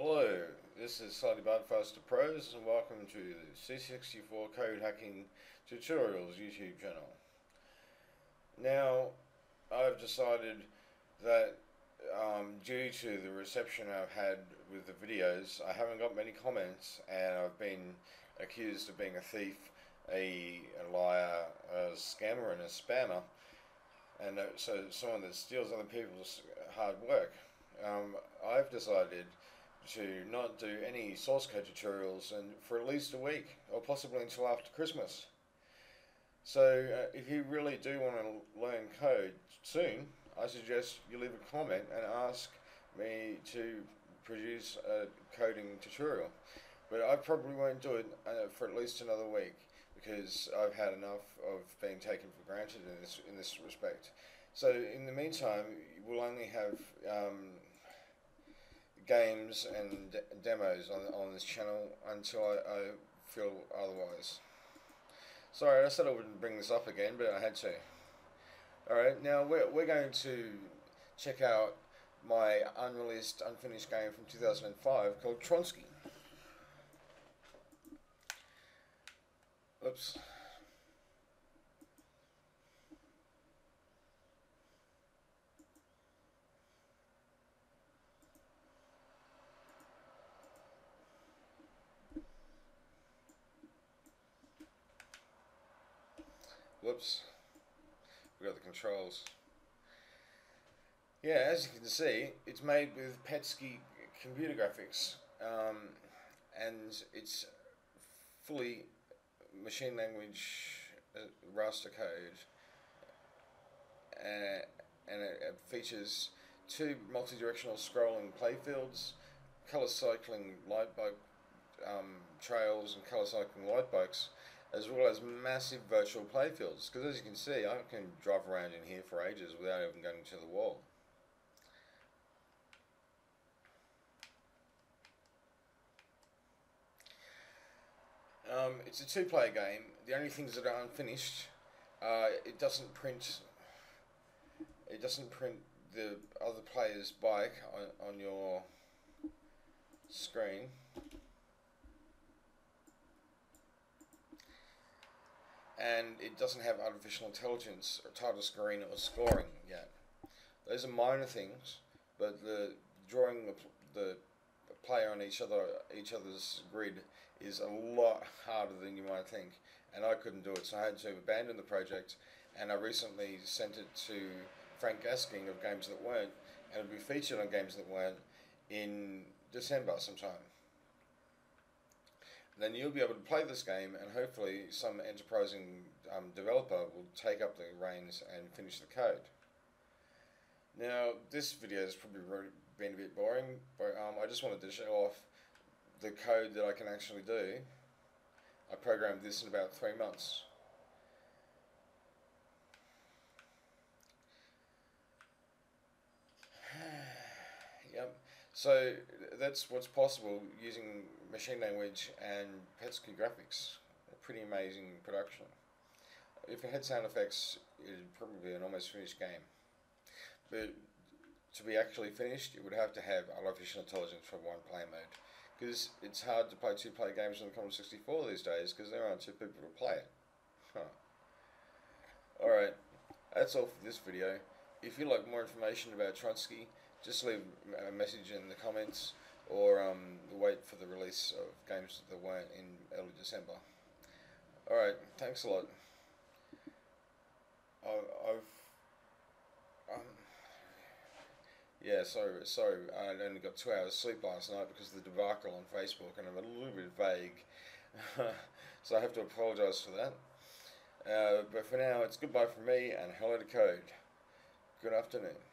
Hello, this is Slightly Faster Pros and welcome to the C64 Code Hacking Tutorials YouTube channel. Now, I've decided that um, due to the reception I've had with the videos, I haven't got many comments and I've been accused of being a thief, a, a liar, a scammer and a spammer and so someone that steals other people's hard work. Um, I've decided to not do any source code tutorials and for at least a week or possibly until after Christmas. So uh, if you really do want to learn code soon, I suggest you leave a comment and ask me to produce a coding tutorial. But I probably won't do it uh, for at least another week because I've had enough of being taken for granted in this in this respect. So in the meantime, we'll only have um, games and demos on, on this channel until I, I feel otherwise. Sorry, I said I wouldn't bring this up again, but I had to. Alright, now we're, we're going to check out my unreleased, unfinished game from 2005 called TRONSCII. Oops. Whoops. We got the controls. Yeah, as you can see, it's made with PETSCII computer graphics, um, and it's fully machine language uh, raster code, uh, and it, it features two multi-directional scrolling playfields, color cycling light bug um, trails, and color cycling light bugs as well as massive virtual playfields. Because as you can see, I can drive around in here for ages without even going to the wall. Um, it's a two-player game. The only things that are unfinished, uh, it doesn't print. It doesn't print the other player's bike on, on your screen. And it doesn't have artificial intelligence or title screen or scoring yet. Those are minor things, but the drawing the, the player on each other each other's grid is a lot harder than you might think, and I couldn't do it, so I had to abandon the project. And I recently sent it to Frank Gasking of Games That Weren't, and it'll be featured on Games That Weren't in December sometime then you'll be able to play this game and hopefully some enterprising um, developer will take up the reins and finish the code. Now this video has probably been a bit boring but um, I just wanted to show off the code that I can actually do. I programmed this in about three months. So that's what's possible using machine language and PETSCII graphics. A pretty amazing production. If it had sound effects, it'd probably be an almost finished game. But to be actually finished, it would have to have artificial intelligence for one player mode. Because it's hard to play two player games on the Commodore 64 these days because there aren't two people to play it. Huh. Alright, that's all for this video. If you'd like more information about TRONSCII, just leave a message in the comments or um, wait for the release of games that weren't in early December. Alright, thanks a lot. I, I've, um, yeah, sorry, sorry, I only got two hours sleep last night because of the debacle on Facebook and I'm a little bit vague. so I have to apologise for that. Uh, but for now, it's goodbye from me and hello to code. Good afternoon.